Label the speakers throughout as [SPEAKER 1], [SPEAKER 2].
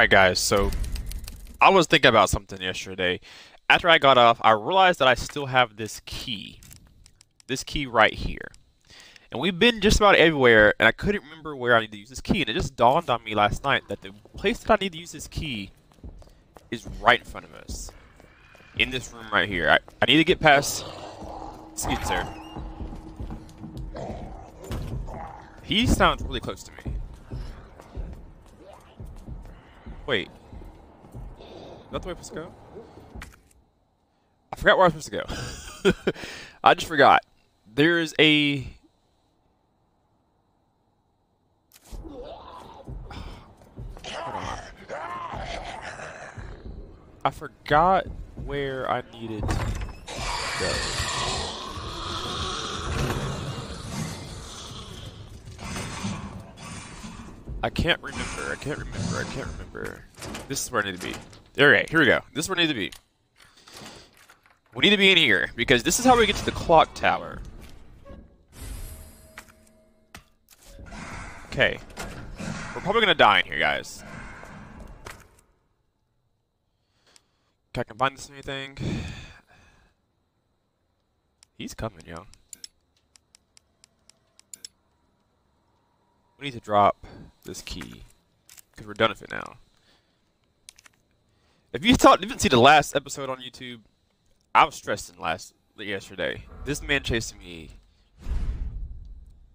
[SPEAKER 1] Alright guys, so I was thinking about something yesterday. After I got off, I realized that I still have this key. This key right here. And we've been just about everywhere, and I couldn't remember where I need to use this key. And it just dawned on me last night that the place that I need to use this key is right in front of us. In this room right here. I, I need to get past... Excuse me, sir. He sounds really close to me. Wait. Not the way I'm supposed to go? I forgot where I was supposed to go. I just forgot. There is a... I forgot where I needed to go. I can't remember. I can't remember. I can't remember. This is where I need to be. Alright, here we go. This is where I need to be. We need to be in here, because this is how we get to the clock tower. Okay. We're probably gonna die in here, guys. Can I combine this anything? He's coming, yo. We need to drop this key. Because we're done with it now. If you thought, didn't see the last episode on YouTube, I was stressing last yesterday. This man chasing me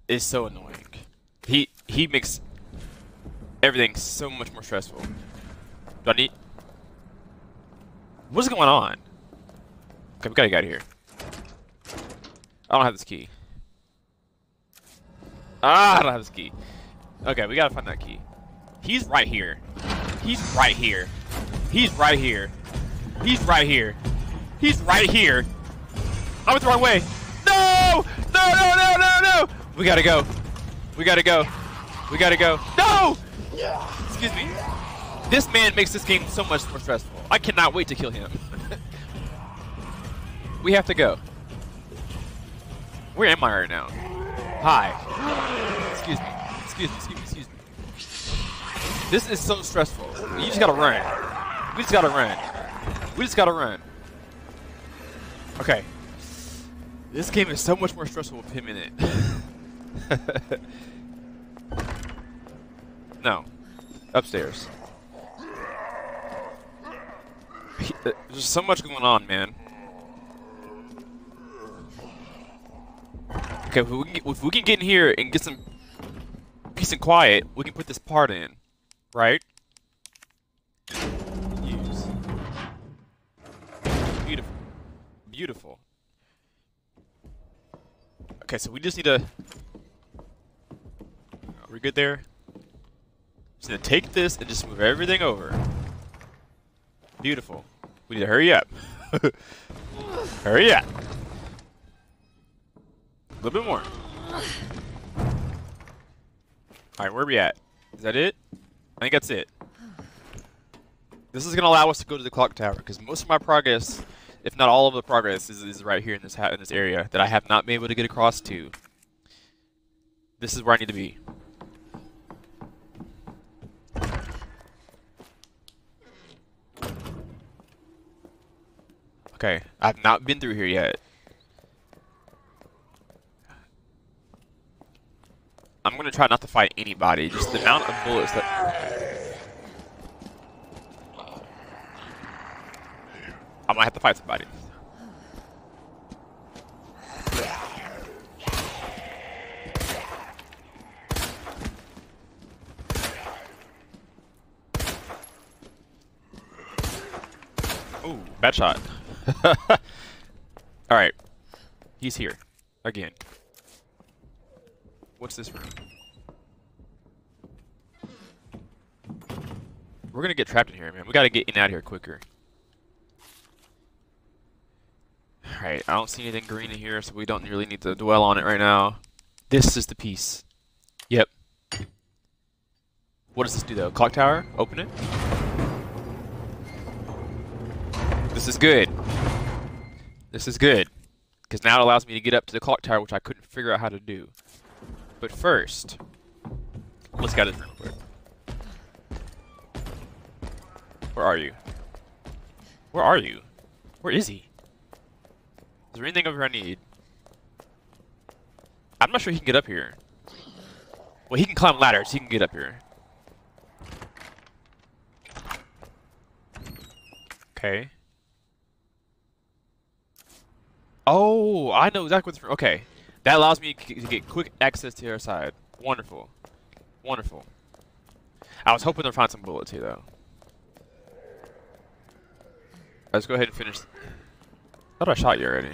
[SPEAKER 1] is so annoying. He he makes everything so much more stressful. Do I need? What's going on? Okay, we gotta get out of here. I don't have this key. Ah, I don't have this key. Okay, we gotta find that key. He's right here. He's right here. He's right here. He's right here. He's right here. I went the wrong way. No! No, no, no, no, no! We gotta go. We gotta go. We gotta go. No! Excuse me. This man makes this game so much more stressful. I cannot wait to kill him. we have to go. Where am I right now? Hi. Excuse me. Excuse me, excuse me. This is so stressful. You just gotta run. We just gotta run. We just gotta run. Okay. This game is so much more stressful with him in it. no. Upstairs. Uh, there's so much going on, man. Okay, if we, can get, if we can get in here and get some peace and quiet, we can put this part in, right? Use. Beautiful. Beautiful. Okay, so we just need to... Are we good there? Just to take this and just move everything over. Beautiful. We need to hurry up. hurry up. A little bit more. Alright, where are we at? Is that it? I think that's it. This is going to allow us to go to the clock tower, because most of my progress, if not all of the progress, is, is right here in this in this area that I have not been able to get across to. This is where I need to be. Okay, I've not been through here yet. I'm gonna try not to fight anybody, just the amount of bullets that... I might have to fight somebody. Ooh, bad shot. Alright. He's here. Again. What's this room? We're gonna get trapped in here, man. We gotta get in out of here quicker. Alright, I don't see anything green in here, so we don't really need to dwell on it right now. This is the piece. Yep. What does this do, though? Clock tower? Open it? This is good. This is good. Because now it allows me to get up to the clock tower, which I couldn't figure out how to do. But first, let's get it real. Where are you? Where are you? Where is he? Is there anything over here I need? I'm not sure he can get up here. Well, he can climb ladders. He can get up here. Okay. Oh, I know exactly what's... Okay. That allows me to get quick access to your side. Wonderful. Wonderful. I was hoping to find some bullets here, though. Let's go ahead and finish. I thought I shot you already.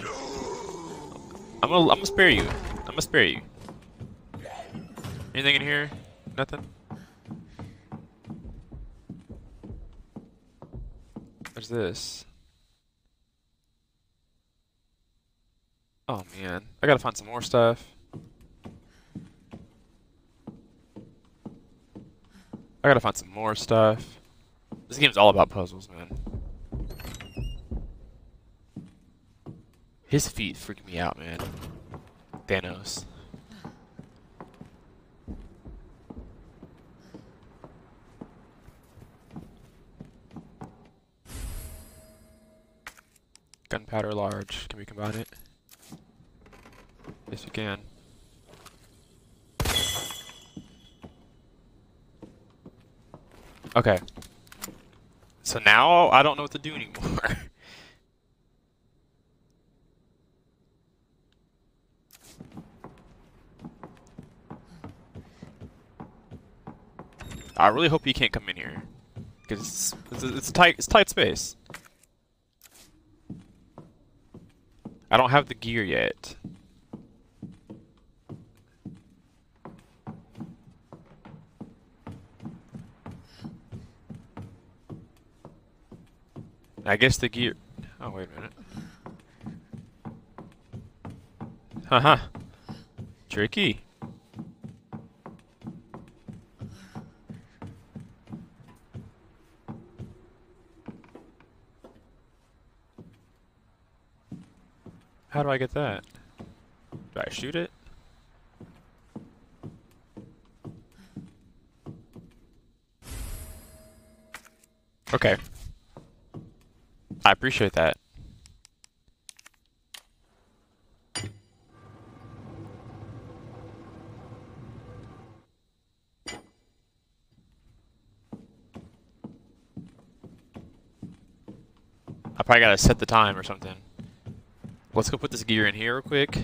[SPEAKER 1] I'm gonna, I'm gonna spare you. I'm gonna spare you. Anything in here? Nothing? What's this? Oh man, I gotta find some more stuff. I gotta find some more stuff. This game's all about puzzles, man. His feet freak me out, man. Thanos. Gunpowder large. Can we combine it? Yes, you can. Okay. So now I don't know what to do anymore. I really hope he can't come in here. Because it's, it's, it's, tight, it's tight space. I don't have the gear yet. I guess the gear... Oh, wait a minute. Haha. Tricky. How do I get that? Do I shoot it? Okay. Appreciate that. I probably gotta set the time or something. Let's go put this gear in here real quick.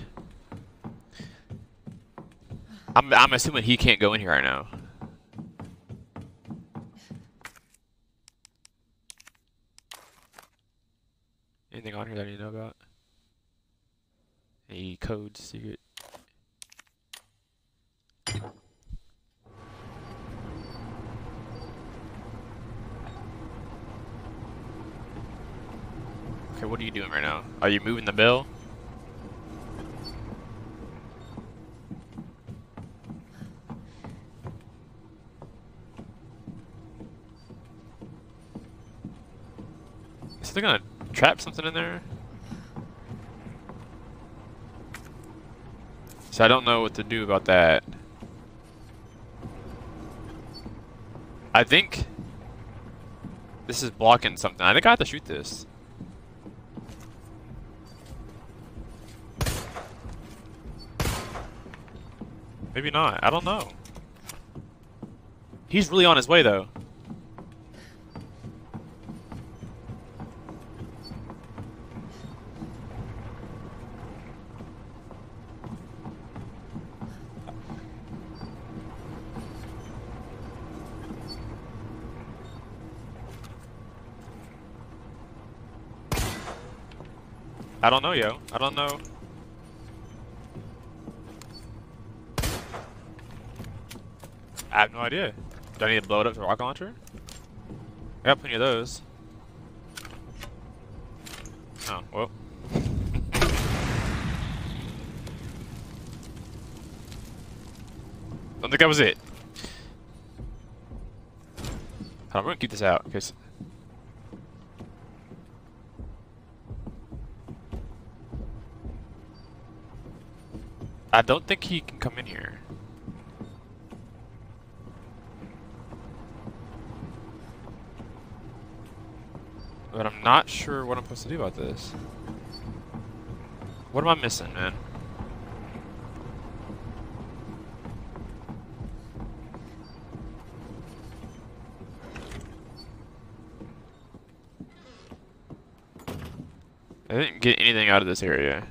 [SPEAKER 1] I'm, I'm assuming he can't go in here right now. Anything on here that you know about? Any codes, secret? Okay, what are you doing right now? Are you moving the bill? Is they gonna trap something in there? So I don't know what to do about that. I think this is blocking something. I think I have to shoot this. Maybe not. I don't know. He's really on his way, though. I don't know, yo. I don't know. I have no idea. Do I need to blow it up to rocket launcher? I got plenty of those. Oh, well. Don't think that was it. I'm gonna keep this out, because... I don't think he can come in here. Not sure what I'm supposed to do about this. What am I missing, man? I didn't get anything out of this area.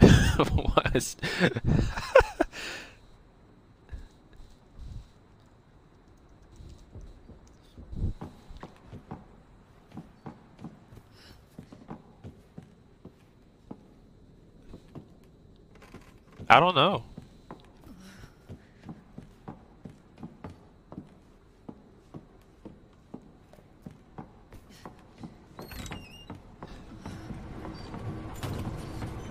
[SPEAKER 1] what? I don't know.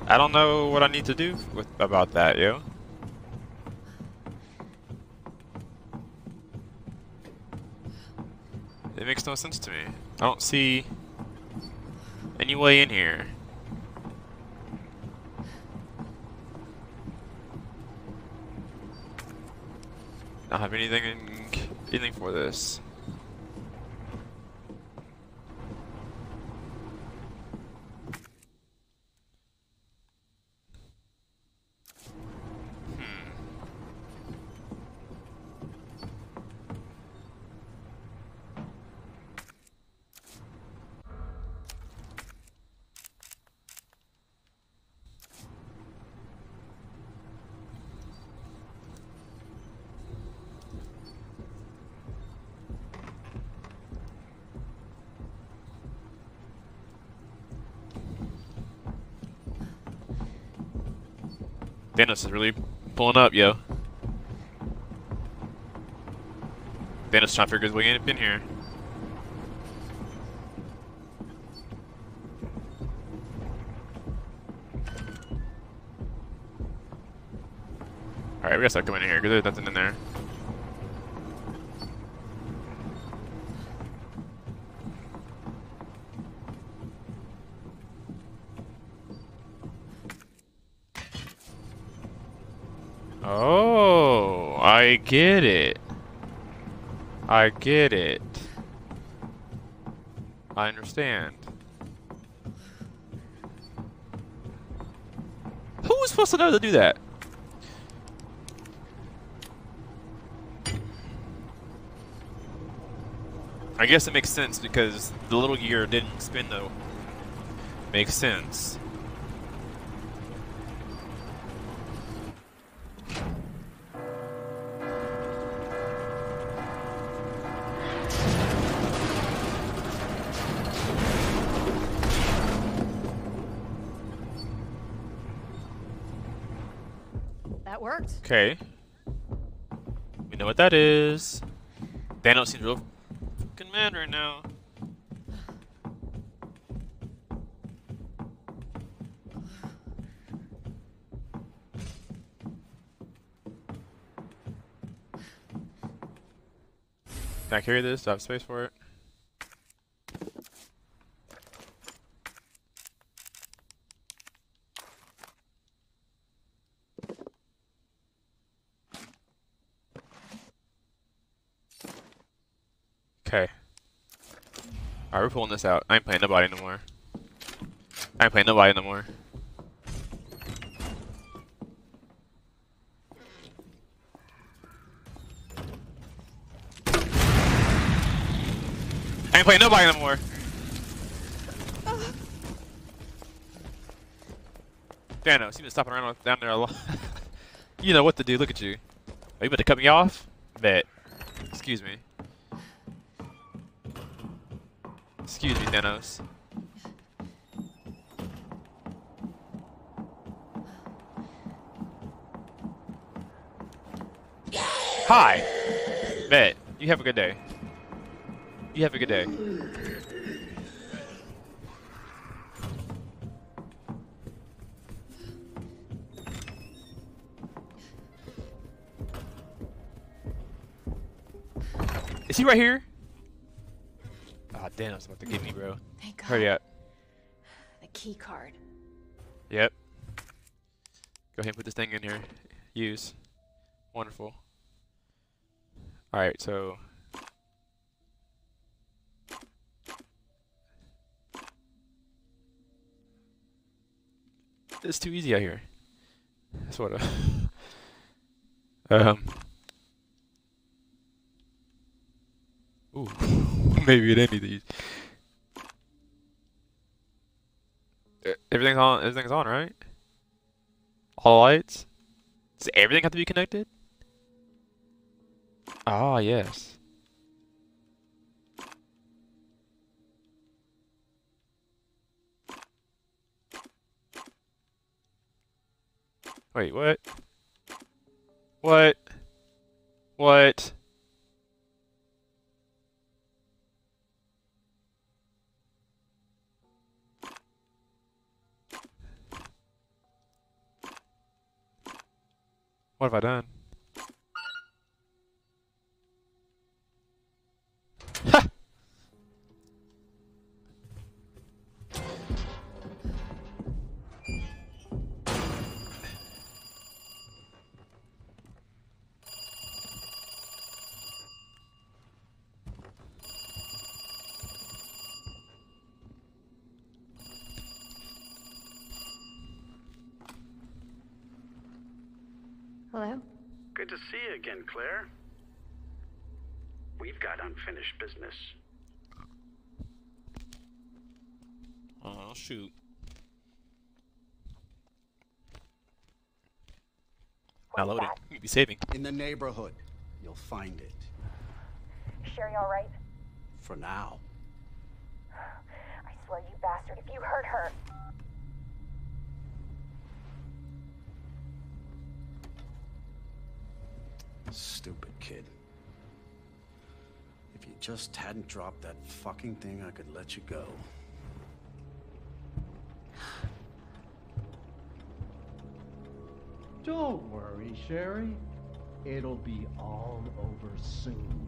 [SPEAKER 1] I don't know what I need to do with about that, yo. It makes no sense to me. I don't see any way in here. I don't have anything anything for this. Dennis is really pulling up, yo. Dennis trying to figure his way in here. Alright, we gotta start coming in here because there's nothing in there. I get it. I get it. I understand. Who was supposed to know to do that? I guess it makes sense because the little gear didn't spin though. Makes sense. Okay. We know what that is. Thanos seems real fucking mad right now. Can I carry this? Do I have space for it? Okay. Alright, we're pulling this out. I ain't playing nobody no more. I ain't playing nobody no more. I ain't playing nobody no more. Thanos, you been stopping around down there a lot. you know what to do. Look at you. Are you about to cut me off? Bet. Excuse me. Excuse me, Thanos. Hi. Bet. You have a good day. You have a good day. Is he right here? Thanos about to get me, bro.
[SPEAKER 2] Thank God.
[SPEAKER 1] Hurry up.
[SPEAKER 2] The key card.
[SPEAKER 1] Yep. Go ahead and put this thing in here. Use. Wonderful. Alright, so... It's too easy out here. Sort of. Uh, um... Ooh, maybe it any of these. Everything's on. Everything's on, right? All lights. Does everything have to be connected? Ah, yes. Wait, what? What? What? What have I done?
[SPEAKER 2] Hello?
[SPEAKER 3] Good to see you again, Claire. We've got unfinished business.
[SPEAKER 1] Oh, shoot. Not loading. You'd be saving.
[SPEAKER 3] In the neighborhood, you'll find it.
[SPEAKER 4] Sherry all right?
[SPEAKER 3] For now.
[SPEAKER 4] I swear, you bastard, if you hurt her.
[SPEAKER 3] Stupid kid. If you just hadn't dropped that fucking thing, I could let you go.
[SPEAKER 5] Don't worry, Sherry. It'll be all over soon.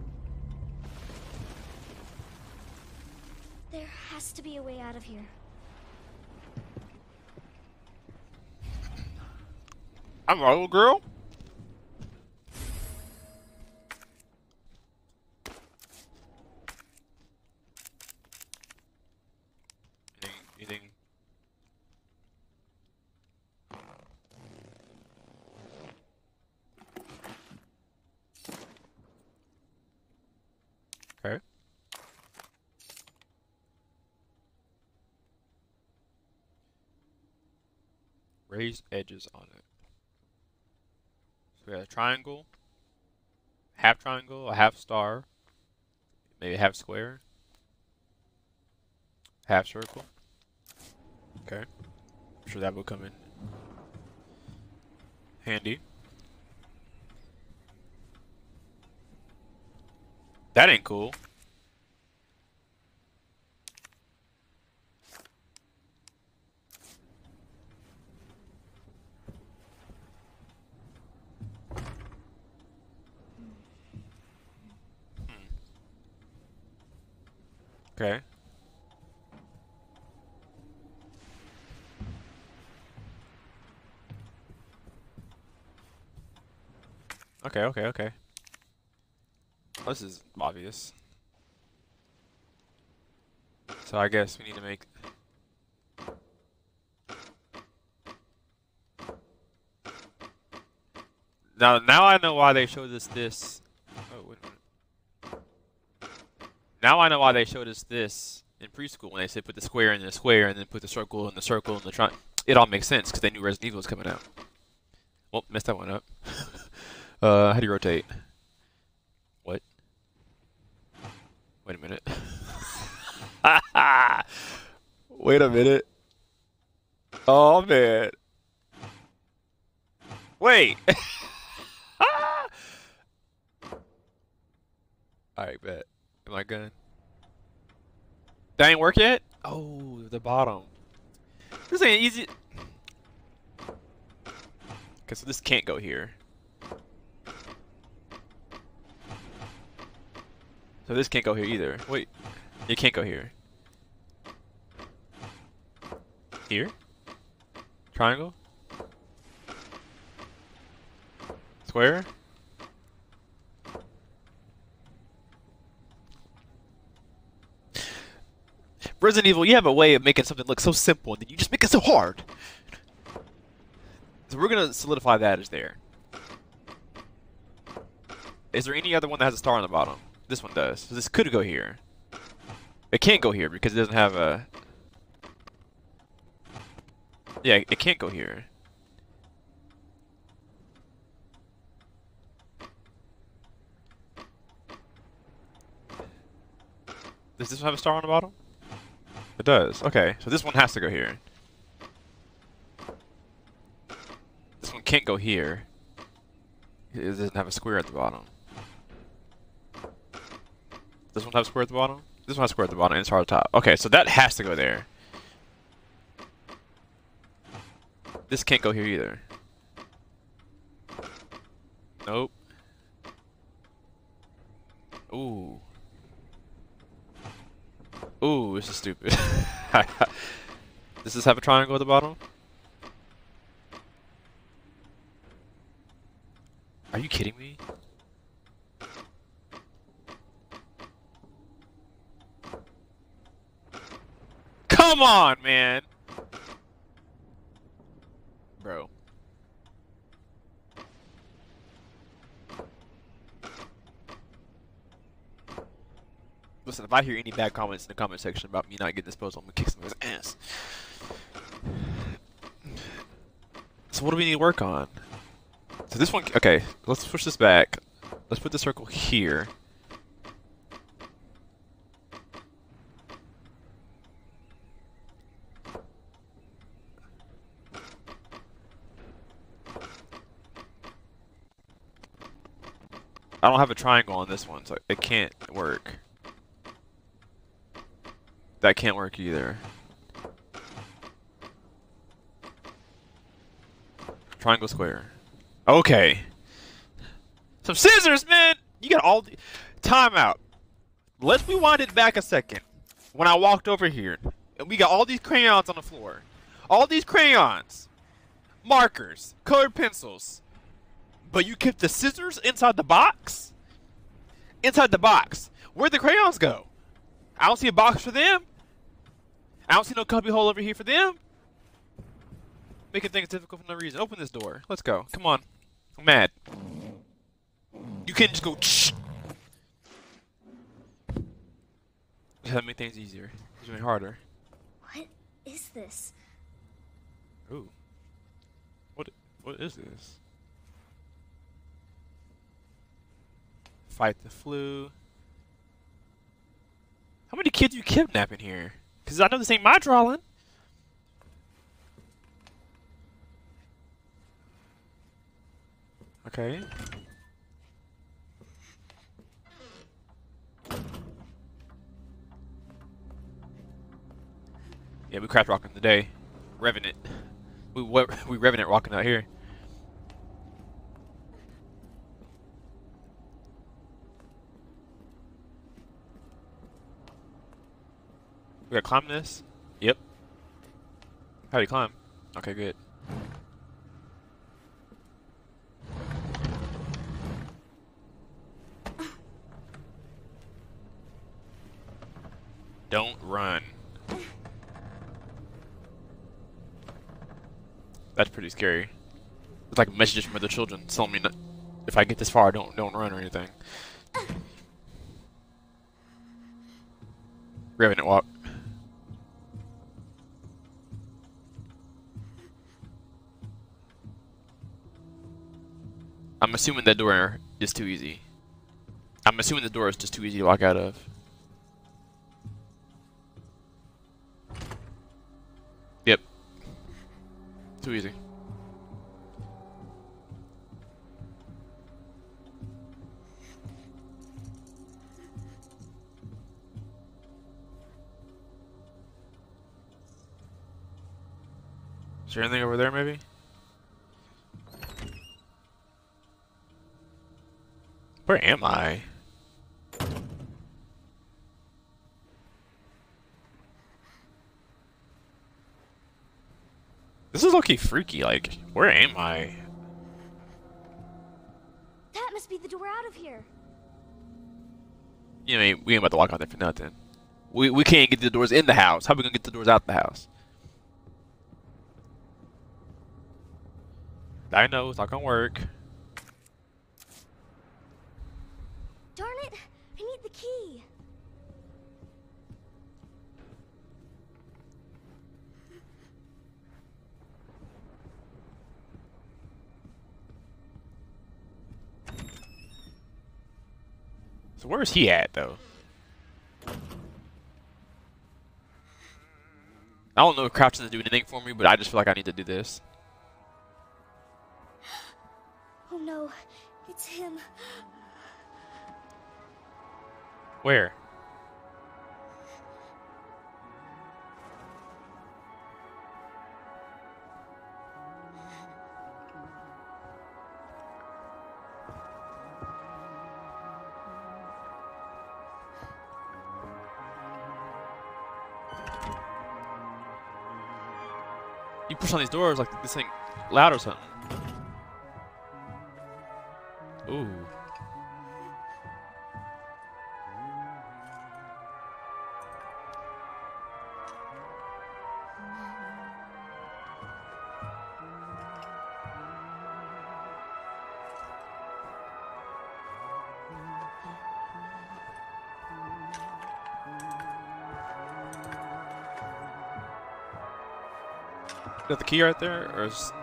[SPEAKER 6] There has to be a way out of here.
[SPEAKER 1] I'm a little girl. Anything, anything? Okay. Raised edges on it. So we have a triangle, half triangle, a half star, maybe half square, half circle. Okay. I'm sure that will come in handy. That ain't cool. Okay. Okay, okay, okay. Oh, this is obvious. So I guess we need to make... Now, now I know why they showed us this. Oh, wait a minute. Now I know why they showed us this in preschool when they said put the square in the square and then put the circle in the circle and the tri. It all makes sense because they knew Resident Evil was coming out. Well, messed that one up. uh, how do you rotate? What? Wait a minute. Wait a minute. Oh man. Wait. Alright, bet. Am I good? That ain't work yet? Oh, the bottom. This ain't easy. Okay, so this can't go here. So this can't go here either. Wait, it can't go here. Here? Triangle? Square? Resident Evil, you have a way of making something look so simple and then you just make it so hard. So we're gonna solidify that as there. Is there any other one that has a star on the bottom? This one does. So this could go here. It can't go here because it doesn't have a. Yeah, it can't go here. Does this one have a star on the bottom? It does. Okay, so this one has to go here. This one can't go here. It doesn't have a square at the bottom. This one have a square at the bottom? This one has a square at the bottom and it's hard top. Okay, so that has to go there. This can't go here either. Nope. Ooh. Ooh, this is stupid. Does this have a triangle at the bottom? Are you kidding me? Come on, man! Bro. Listen, if I hear any bad comments in the comment section about me not getting this puzzle, I'm gonna kick somebody's ass. So what do we need to work on? So this one, okay, let's push this back. Let's put the circle here. I don't have a triangle on this one, so it can't work. That can't work either. Triangle square. Okay. Some scissors, man! You got all the... Time out. Let's rewind it back a second. When I walked over here, and we got all these crayons on the floor. All these crayons. Markers. Colored pencils. But you kept the scissors inside the box? Inside the box. Where'd the crayons go? I don't see a box for them. I don't see no cubby hole over here for them. Making things difficult for no reason. Open this door. Let's go. Come on. I'm mad. You can't just go. That make things easier. It's make harder.
[SPEAKER 6] What is this?
[SPEAKER 1] Ooh. What? What is this? Fight the flu. How many kids you kidnapping here? Because I know this ain't my drawing. Okay. Yeah, we craft rocking today. Revenant. We we Revenant rocking out here. We gotta climb this? Yep. How do you climb? Okay, good. Don't run. That's pretty scary. It's like messages from other children telling me not, if I get this far, don't don't run or anything. Revenant walk. Assuming that door is too easy. I'm assuming the door is just too easy to walk out of. Yep. Too easy. Is there anything over there, maybe? Where am I? This is looking freaky, like, where am I?
[SPEAKER 6] That must be the door out of here.
[SPEAKER 1] You know, we ain't about to walk out there for nothing. We, we can't get the doors in the house. How we gonna get the doors out the house? I know it's not gonna work. So where's he at though? I don't know if crouch doesn't do anything for me, but I just feel like I need to do this.
[SPEAKER 6] Oh no, it's him.
[SPEAKER 1] Where? Push on these doors like this thing loud or something. Got the key right there, or is...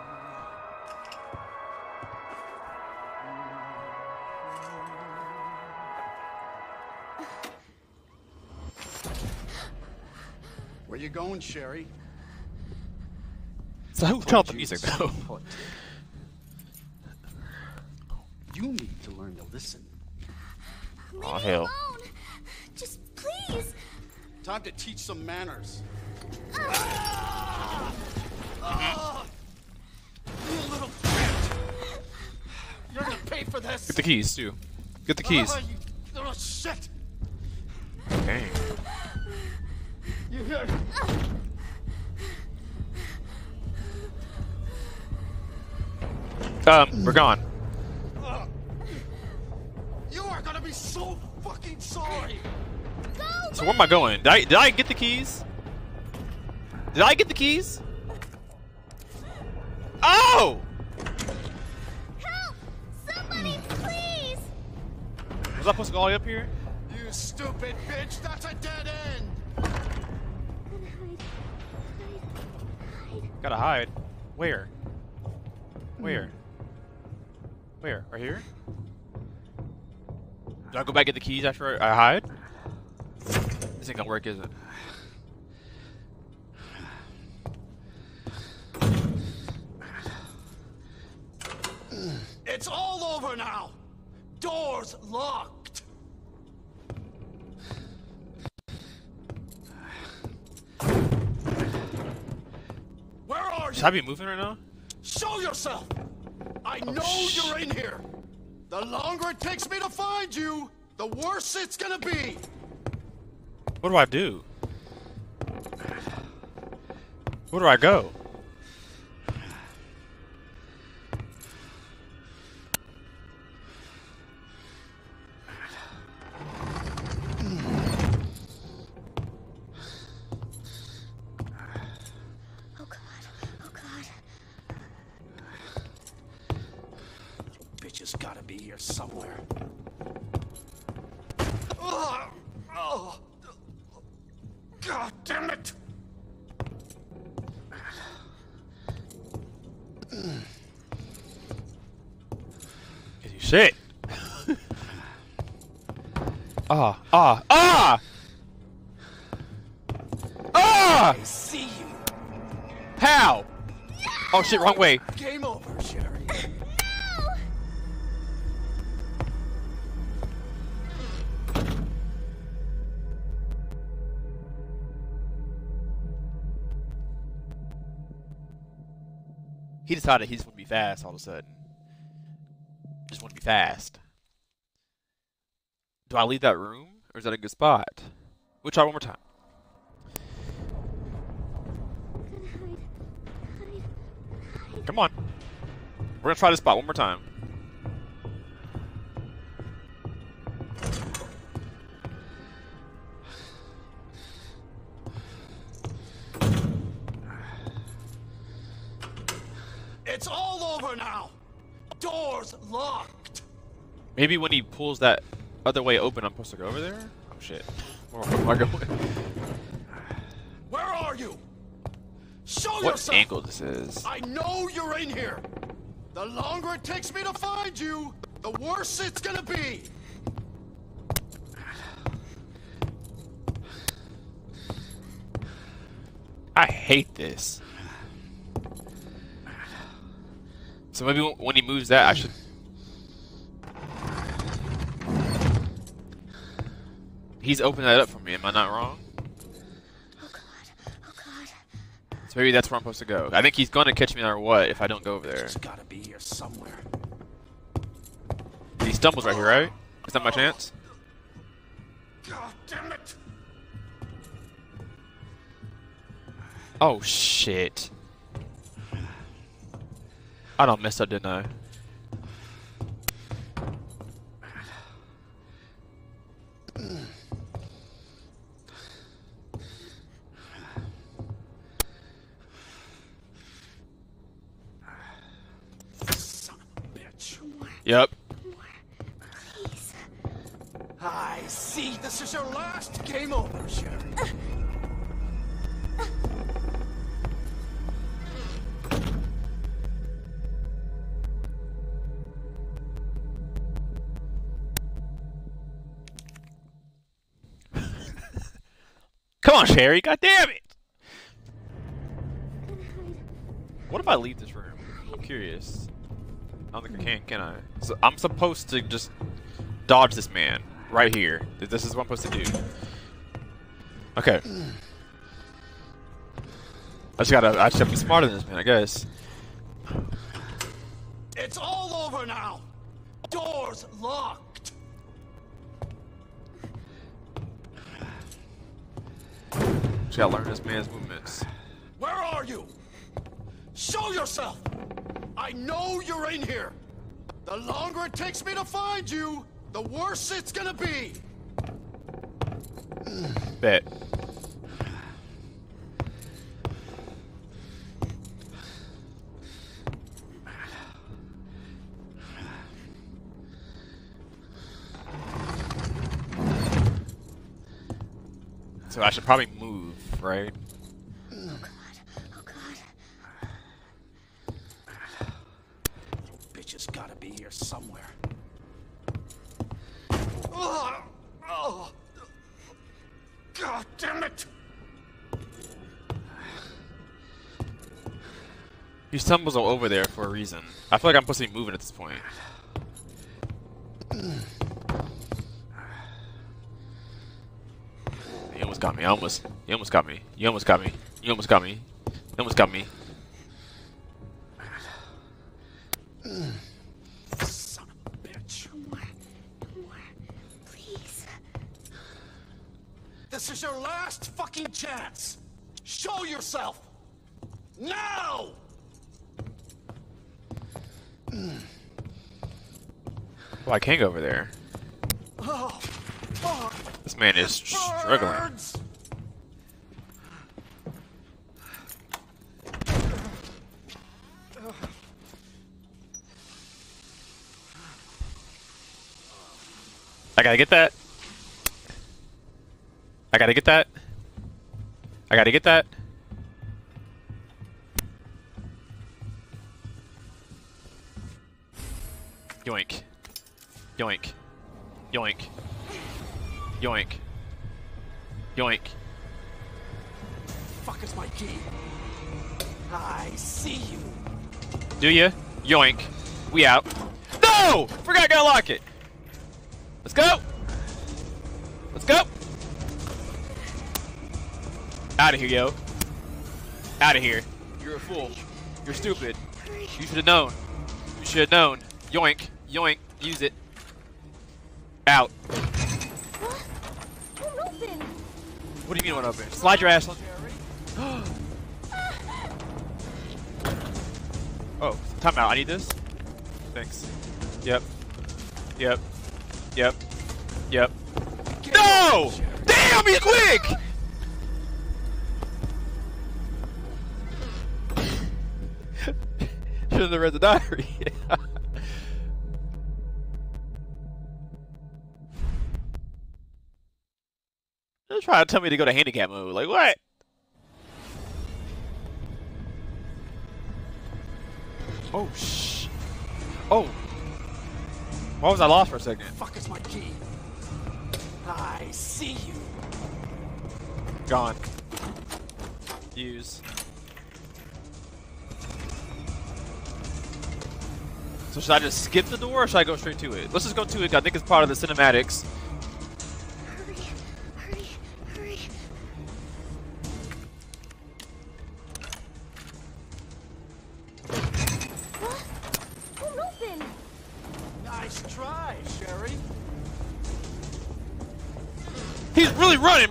[SPEAKER 3] Where you going, Sherry?
[SPEAKER 1] So who turned off the music though?
[SPEAKER 3] You need to learn to listen.
[SPEAKER 6] Leave
[SPEAKER 1] Aw,
[SPEAKER 6] me
[SPEAKER 1] hell.
[SPEAKER 6] alone. Just please.
[SPEAKER 3] Time to teach some manners.
[SPEAKER 6] Ah!
[SPEAKER 3] You little brat! You're gonna pay for this!
[SPEAKER 1] Get the keys too. Get the keys.
[SPEAKER 3] Ah, you little shit!
[SPEAKER 1] Dang.
[SPEAKER 3] You hear?
[SPEAKER 1] Um, we're gone.
[SPEAKER 3] You are gonna be so fucking sorry!
[SPEAKER 1] So where am I going? Did I did I get the keys? Did I get the keys? Oh!
[SPEAKER 6] Help! Somebody, please!
[SPEAKER 1] Was I supposed to go all the way up here?
[SPEAKER 3] You stupid bitch! That's a dead end!
[SPEAKER 6] Then hide. Hide. Hide.
[SPEAKER 1] Gotta hide. Where? Hmm. Where? Where? Right here? Uh. Do I go back get the keys after I I hide? This ain't gonna work, is it?
[SPEAKER 3] It's all over now! Doors locked! Where are you?
[SPEAKER 1] Should I be moving right now?
[SPEAKER 3] Show yourself! I oh, know
[SPEAKER 1] sh-
[SPEAKER 3] you're in here! The longer it takes me to find you, the worse it's gonna be!
[SPEAKER 1] What do I do? Where do I go?
[SPEAKER 6] God
[SPEAKER 3] damn it!
[SPEAKER 1] Is you shit? ah, ah, ah! Ah!
[SPEAKER 3] I See you!
[SPEAKER 1] How? Oh shit, wrong way.
[SPEAKER 3] Game
[SPEAKER 1] decided he just want to be fast all of a sudden. Just want to be fast. Do I leave that room, or is that a good spot? We'll try one more time.
[SPEAKER 6] Hide. Hide. Hide.
[SPEAKER 1] Come on. We're gonna try this spot one more time. Maybe when he pulls that other way open, I'm supposed to go over there? Oh shit. Where am I going?
[SPEAKER 3] Where are you? Show
[SPEAKER 1] What
[SPEAKER 3] yourself.
[SPEAKER 1] angle this is?
[SPEAKER 3] I know you're in here. The longer it takes me to find you, the worse it's gonna be.
[SPEAKER 1] I hate this. So maybe when- when he moves that, I should. He's opened that up for me. Am I not wrong?
[SPEAKER 6] Oh god. Oh god.
[SPEAKER 1] So maybe that's where I'm supposed to go. I think he's going to catch me no matter what if I don't go over there.
[SPEAKER 3] He's gotta be here somewhere.
[SPEAKER 1] He stumbles right here, right? Is that my chance?
[SPEAKER 3] God damn it!
[SPEAKER 1] Oh shit. I don't mess up, didn't I? Yep.
[SPEAKER 6] Please.
[SPEAKER 3] I see. This is your last game over, Sherry.
[SPEAKER 1] Come on, Sherry. God damn it. What if I leave this room? I'm curious. I don't think I can, can I? So I'm supposed to just dodge this man right here. This is what I'm supposed to do. Okay. I just gotta, I just gotta be smarter than this man, I guess.
[SPEAKER 3] It's all over now. Door's locked.
[SPEAKER 1] Just gotta learn this man's movements.
[SPEAKER 3] Where are you? Show yourself. I know you're in here. The longer it takes me to find you, the worse it's gonna be.
[SPEAKER 1] Bet. So I should probably move, right? Stumbles all over there for a reason. I feel like I'm supposed to be moving at this point. He almost got me. I almost. He almost got me. You almost got me. You almost got me. You almost got me. Go over there. This man is struggling. I gotta get that. I gotta get that. I gotta get that. Yoink. We out. No! Forgot I gotta lock it. Let's go! Let's go! Out of here, yo. Out of here. You're a fool. You're stupid. You should have known. You should have known. Yoink. Yoink. Use it. Out. What do you mean one open? Slide your ass Oh, time out. I need this. Thanks. Yep. Yep. Yep. Yep. No! Damn, he's quick! Shouldn't have read the diary. Just trying to tell me to go to handicap mode. Like, what? Oh shh. Oh. Why was I lost for a second?
[SPEAKER 3] Fuck is my key? I see you.
[SPEAKER 1] Gone. Use. So should I just skip the door or should I go straight to it? Let's just go to it. I think it's part of the cinematics.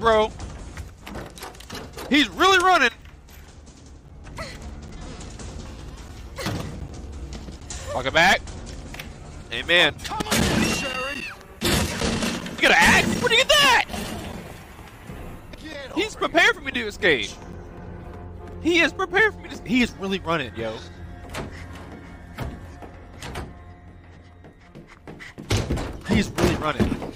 [SPEAKER 1] Bro. He's really running. Walk it back. Amen. You got an axe? Where'd you get that? He's prepared for me to escape. He is prepared for me to. He is really running, yo. He's really running.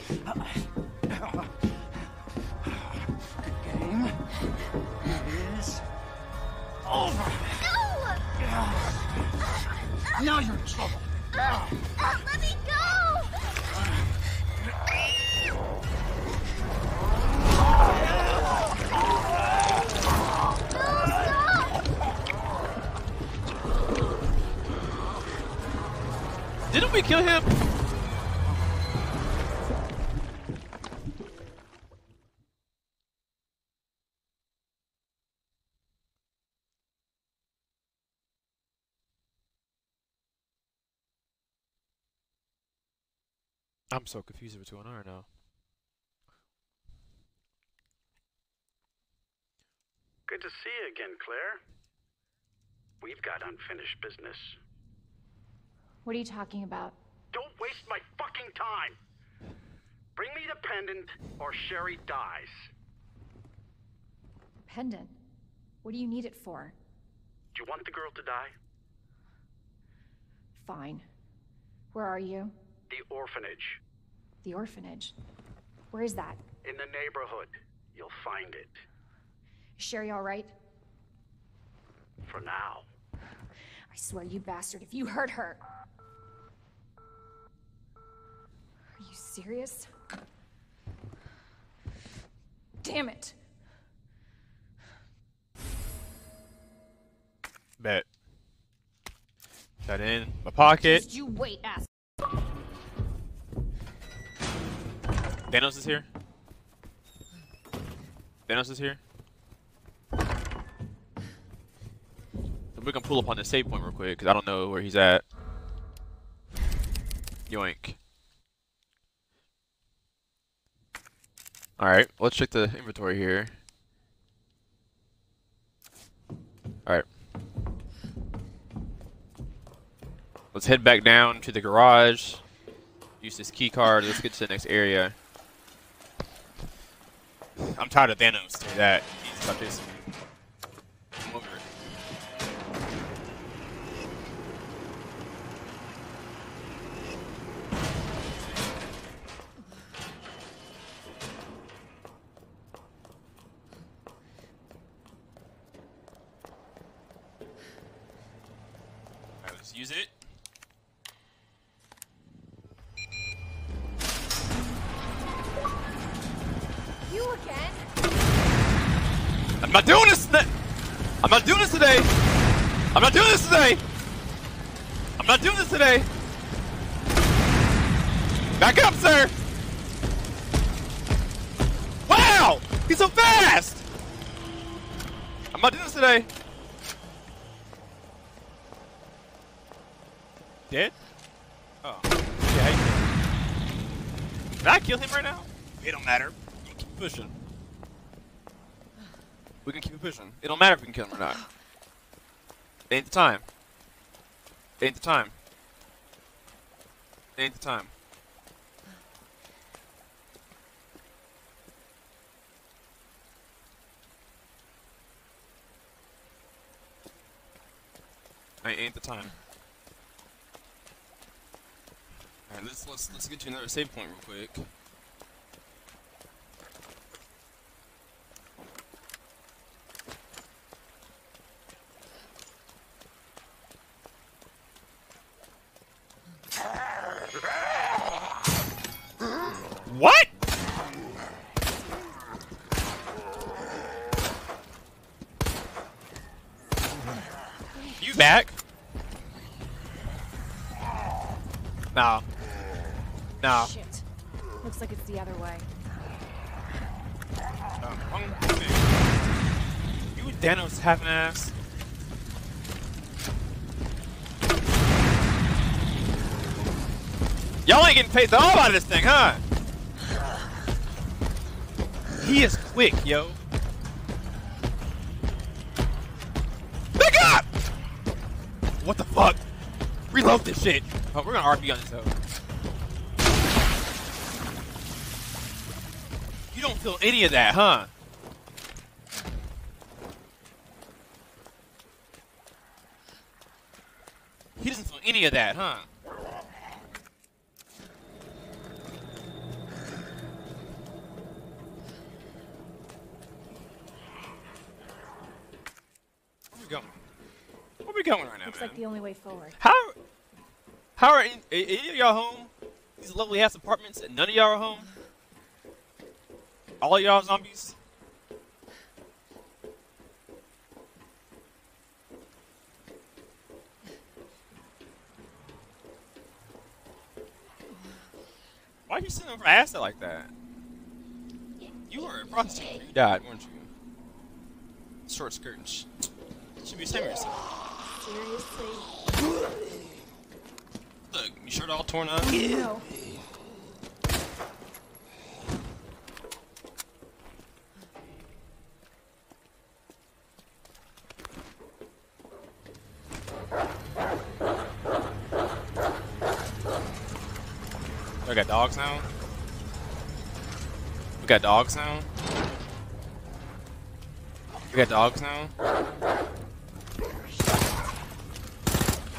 [SPEAKER 1] Didn't we kill him? I'm so confused what's going on right now.
[SPEAKER 7] Good to see you again, Claire. We've got unfinished business.
[SPEAKER 2] What are you talking about?
[SPEAKER 7] Don't waste my fucking time! Bring me the pendant, or Sherry dies.
[SPEAKER 2] Pendant? What do you need it for?
[SPEAKER 7] Do you want the girl to die?
[SPEAKER 2] Fine. Where are you?
[SPEAKER 7] The orphanage.
[SPEAKER 2] The orphanage. Where is that?
[SPEAKER 7] In the neighborhood. You'll find it.
[SPEAKER 2] Is Sherry all right?
[SPEAKER 7] For now.
[SPEAKER 2] I swear, you bastard, if you hurt her. Are you serious? Damn it.
[SPEAKER 1] Bet. That in my pocket.
[SPEAKER 2] Just you wait, ass.
[SPEAKER 1] Thanos is here. Thanos is here. So we can pull up on the save point real quick because I don't know where he's at. Yoink. Alright, let's check the inventory here. Alright. Let's head back down to the garage. Use this key card. Let's get to the next area. I'm tired of Thanos that. He's stop chasing kill him or not. Ain't the time. Ain't the time. Ain't the time. It ain't the time. Alright, let's let's let's get to another save point real quick. An ass. Y'all ain't getting paid the all out of this thing, huh? He is quick, yo. Back up! What the fuck? Reload this shit. Oh, we're gonna RP on this hoe. You don't feel any of that, huh? He doesn't feel any of that, huh? Where we going? Where we going right now,
[SPEAKER 2] Looks
[SPEAKER 1] man?
[SPEAKER 2] like the only way forward.
[SPEAKER 1] How? How are any, of y'all home? These lovely ass apartments, and none of y'all are home. All y'all zombies. Why are you sitting over acid like that? You were a prostitute. You died, weren't you? Short skirt. and sh- Should be yourself.
[SPEAKER 2] Seriously?
[SPEAKER 1] Look, your shirt all torn up.
[SPEAKER 2] No.
[SPEAKER 1] Got dogs now. We got dogs now. We got dogs now.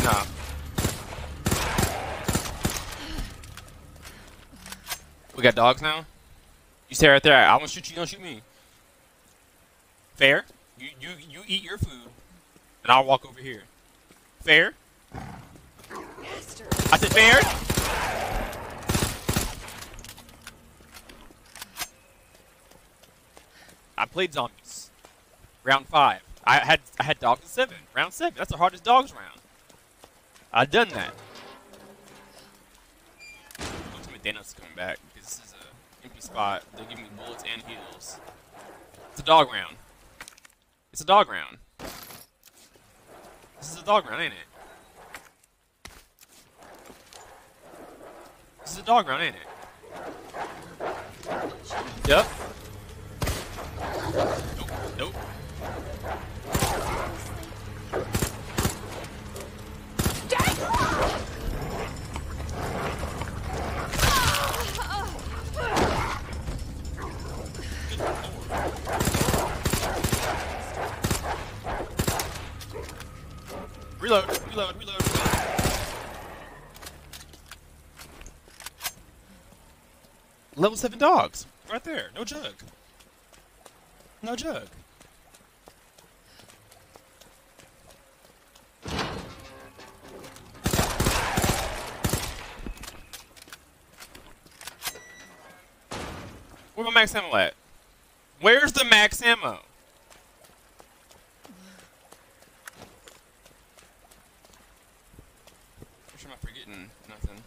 [SPEAKER 1] Nah. We got dogs now. You stay right there. I want to shoot you. Don't shoot me. Fair. You you you eat your food, and I'll walk over here. Fair. I said fair. I played zombies. Round five. I had I had dogs in seven. Round seven. That's the hardest dogs round. I done that. Ultimate Thanos is coming back because this is a empty spot. They're giving me bullets and heals. It's a dog round. It's a dog round. This is a dog round, ain't it? This is a dog round, ain't it? Yep. Reload, reload, reload, reload. Level 7 dogs. Right there. No jug. No joke. Where my max ammo at? Where's the max ammo? I'm sure I'm not forgetting nothing.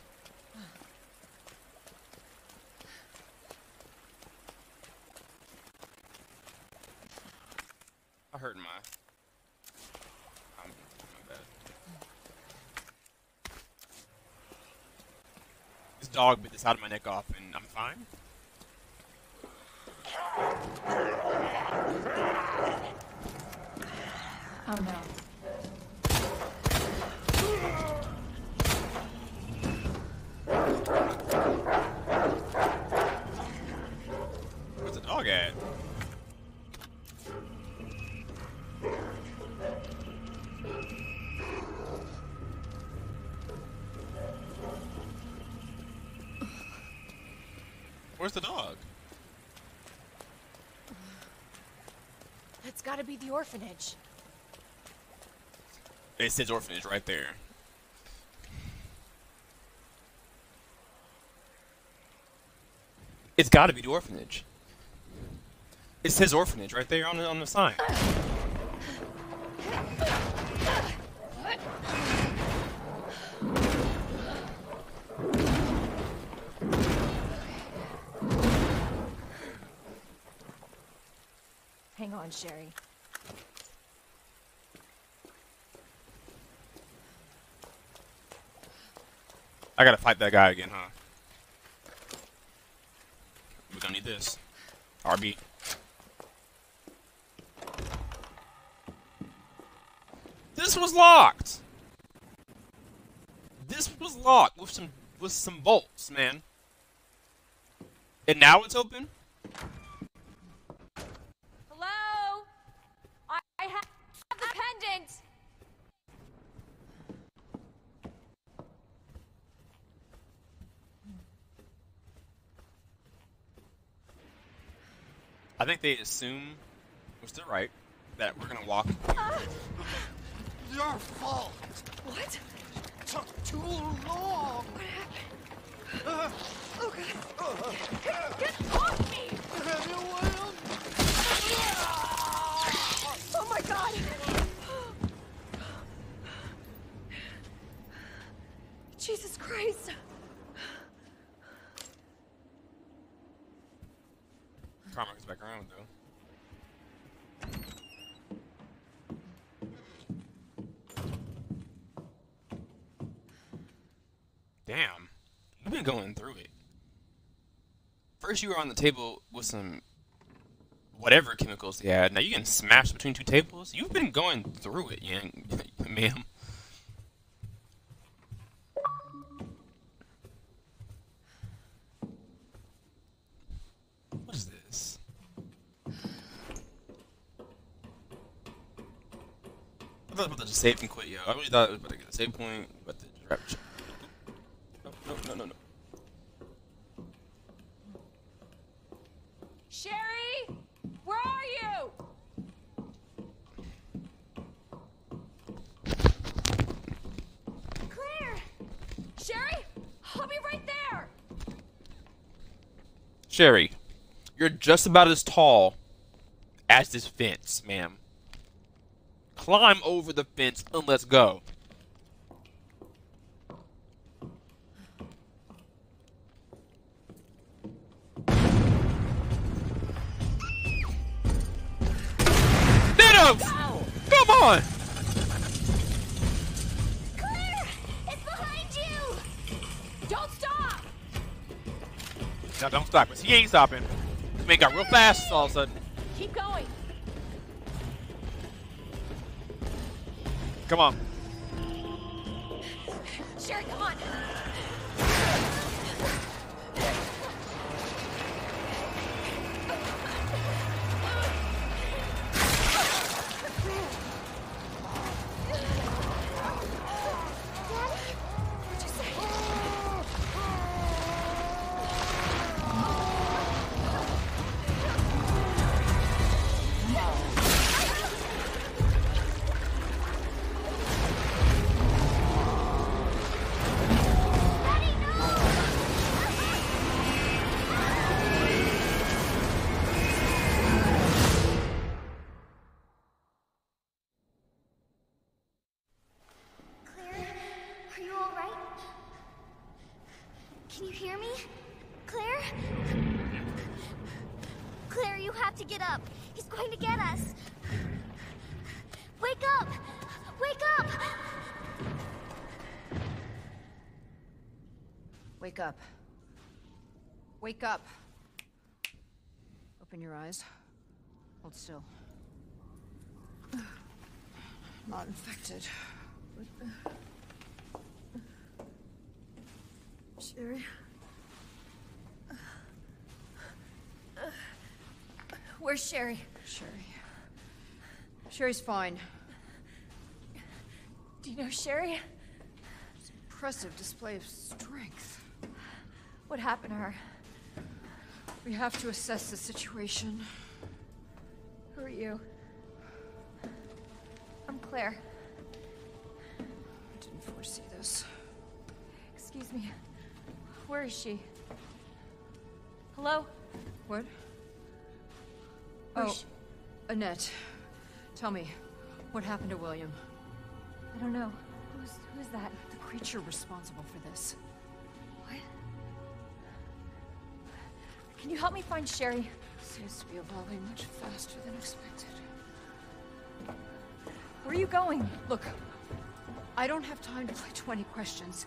[SPEAKER 1] I hurt my. I'm, my bad. This dog bit the side of my neck off, and I'm fine.
[SPEAKER 2] Oh no. Be the orphanage.
[SPEAKER 1] It says orphanage right there. It's got to be the orphanage. It says orphanage right there on the on the sign.
[SPEAKER 2] Hang on, Sherry.
[SPEAKER 1] I gotta fight that guy again, huh? We're gonna need this. RB. This was locked. This was locked with some with some bolts, man. And now it's open.
[SPEAKER 2] Hello? I, I have the pendant!
[SPEAKER 1] I think they assume, which they're right, that we're gonna walk. Ah!
[SPEAKER 3] Your fault.
[SPEAKER 2] What?
[SPEAKER 3] Took too long. Ah!
[SPEAKER 2] Get off me! Oh my god! Jesus Christ!
[SPEAKER 1] Carmack's back around though. Damn, you've been going through it. First, you were on the table with some whatever chemicals they had. Now you can smash between two tables. You've been going through it, young ma'am. What is this? I thought about to save and quit, yo. I really thought it was about to get a save point, but the trap. No, no, no, no, no.
[SPEAKER 2] Sherry! Where are you? Claire! Sherry? I'll be right there!
[SPEAKER 1] Sherry, you're just about as tall as this fence, ma'am. Climb over the fence and let's go. Ditto! Come on!
[SPEAKER 6] Claire! It's behind you!
[SPEAKER 2] Don't stop!
[SPEAKER 1] No, don't stop, he ain't stopping. This man got real fast all of a sudden.
[SPEAKER 2] Keep going.
[SPEAKER 1] Come on.
[SPEAKER 2] Sherry, come on.
[SPEAKER 6] Up. Wake up.
[SPEAKER 8] Open your eyes. Hold still. Not infected.
[SPEAKER 2] Sherry. Where's Sherry?
[SPEAKER 8] Sherry. Sherry's fine.
[SPEAKER 2] Do you know Sherry?
[SPEAKER 8] Impressive display of strength.
[SPEAKER 2] What happened to her?
[SPEAKER 8] We have to assess the situation.
[SPEAKER 2] Who are you? I'm Claire.
[SPEAKER 8] I didn't foresee this.
[SPEAKER 2] Excuse me. Where is she? Hello?
[SPEAKER 8] What?
[SPEAKER 2] Where's-
[SPEAKER 8] Oh, Annette. Tell me, what happened to William?
[SPEAKER 2] I don't know. Who's who's that?
[SPEAKER 8] The creature responsible for this.
[SPEAKER 2] Can you help me find Sherry?
[SPEAKER 8] Seems to be evolving much faster than expected.
[SPEAKER 2] Where are you going?
[SPEAKER 8] Look, I don't have time to play 20 questions.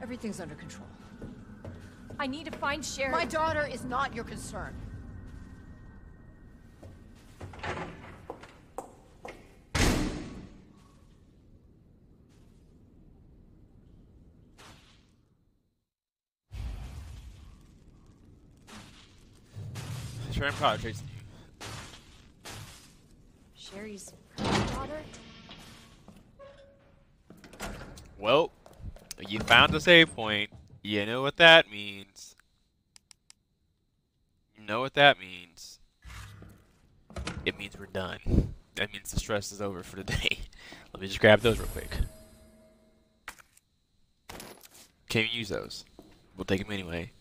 [SPEAKER 8] Everything's under control.
[SPEAKER 2] I need to find Sherry.
[SPEAKER 8] My daughter is not your concern.
[SPEAKER 1] Sure, I'm probably chasing you.
[SPEAKER 2] Sherry's daughter?
[SPEAKER 1] Well, you found the save point. You know what that means. You know what that means. It means we're done. That means the stress is over for the day. Let me just grab those real quick. Can't even use those. We'll take them anyway.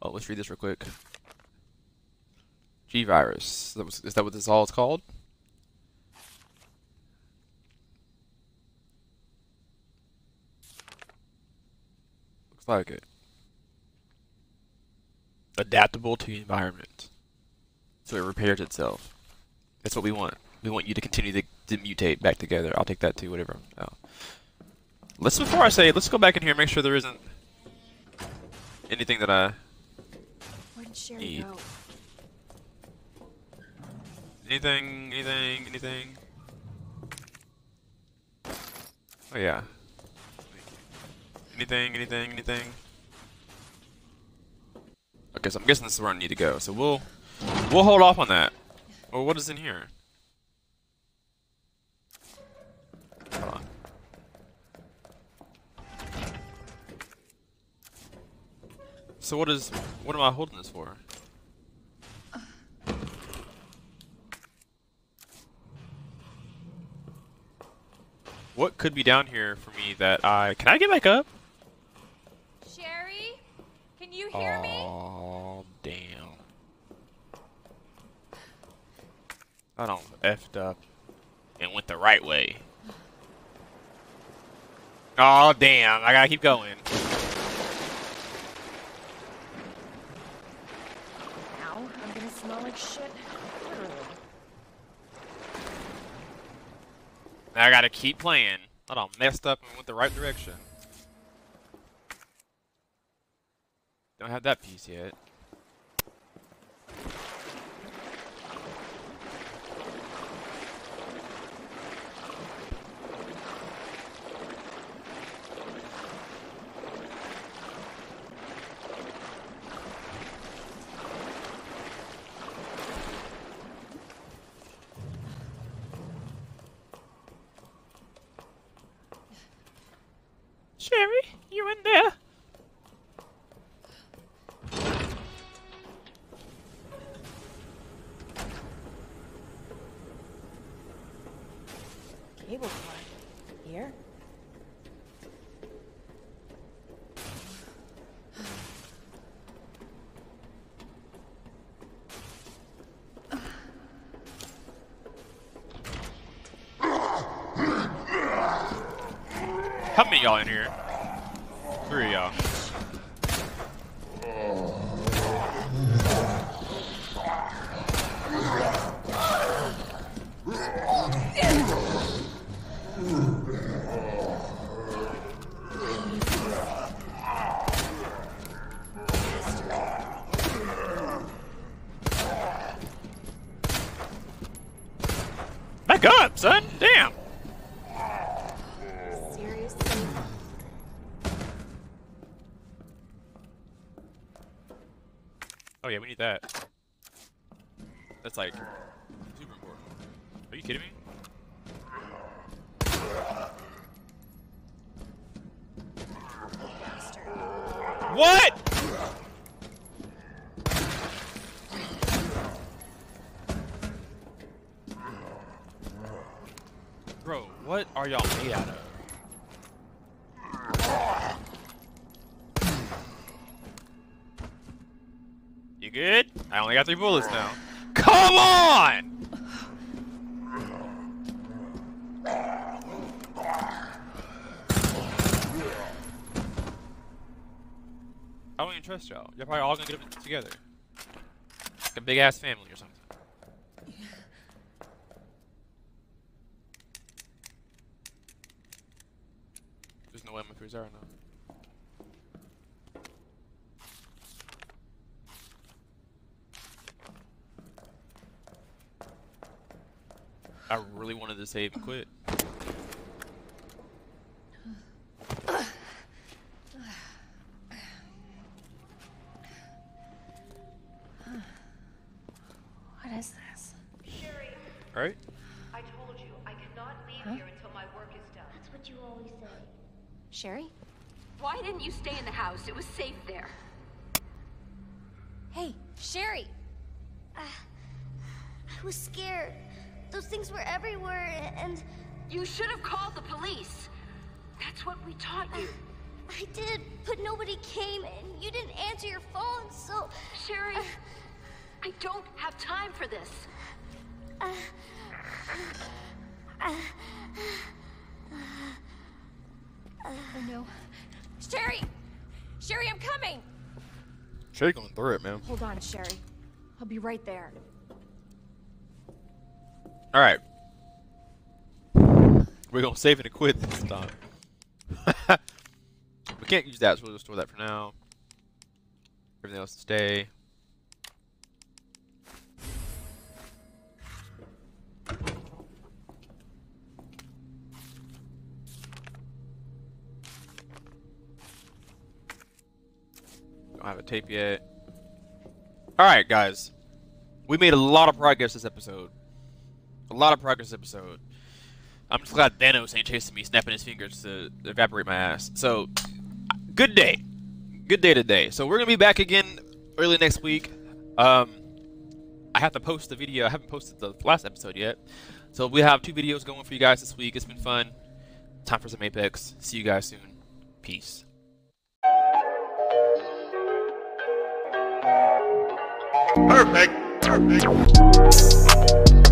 [SPEAKER 1] Oh, let's read this real quick. G virus. Is that what this all is called? Looks like it. Adaptable to the environment. So it repairs itself. That's what we want. We want you to continue to, to mutate back together. I'll take that too, whatever. Oh. Let's, before I say let's go back in here and make sure there isn't anything that I...
[SPEAKER 2] Where did Sherry
[SPEAKER 1] Need.
[SPEAKER 2] go?
[SPEAKER 1] Anything, anything, anything? Oh yeah. Anything, anything, anything? Okay, so I'm guessing this is where I need to go. So we'll we'll hold off on that. Or what is in here? Hold on. So what is what am I holding this for? What could be down here for me that I can I get back up?
[SPEAKER 2] Sherry? Can you hear me?
[SPEAKER 1] Oh damn! I don't effed up and went the right way. Oh damn! I gotta keep going.
[SPEAKER 2] Now I'm gonna smell like shit.
[SPEAKER 1] I gotta keep playing. I don't messed up and went the right direction. Don't have that piece yet. Got three bullets now. Come on! I don't even trust y'all. You're probably all gonna get it together. Like a big ass family or something. There's no M3s are now. I really wanted to save and quit.
[SPEAKER 6] What is this?
[SPEAKER 9] Sherry,
[SPEAKER 1] Right?
[SPEAKER 9] I told you I cannot leave here until my work is done.
[SPEAKER 6] That's what you always say.
[SPEAKER 2] Sherry?
[SPEAKER 9] Why didn't you stay in the house? It was safe there.
[SPEAKER 2] Hey, Sherry!
[SPEAKER 6] Uh, I was scared. Those things were everywhere, and
[SPEAKER 9] You should have called the police. That's what we taught you.
[SPEAKER 6] I did, but nobody came, and you didn't answer your phone, so.
[SPEAKER 9] Sherry, uh, I don't have time for this.
[SPEAKER 2] Uh, uh, oh no. Sherry! Sherry, I'm coming!
[SPEAKER 1] Sherry going through it, man.
[SPEAKER 2] Hold on, Sherry. I'll be right there.
[SPEAKER 1] Alright. We're gonna save it and quit this time. we can't use that, so we'll just store that for now. Everything else to stay. Don't have a tape yet. Alright, guys. We made a lot of progress this episode. A lot of progress episode. I'm just glad Thanos ain't chasing me, snapping his fingers to evaporate my ass. So, good day. Good day today. So we're gonna be back again early next week. Um, I have to post the video. I haven't posted the last episode yet. So we have two videos going for you guys this week. It's been fun. Time for some Apex. See you guys soon. Peace.
[SPEAKER 3] Perfect. Perfect.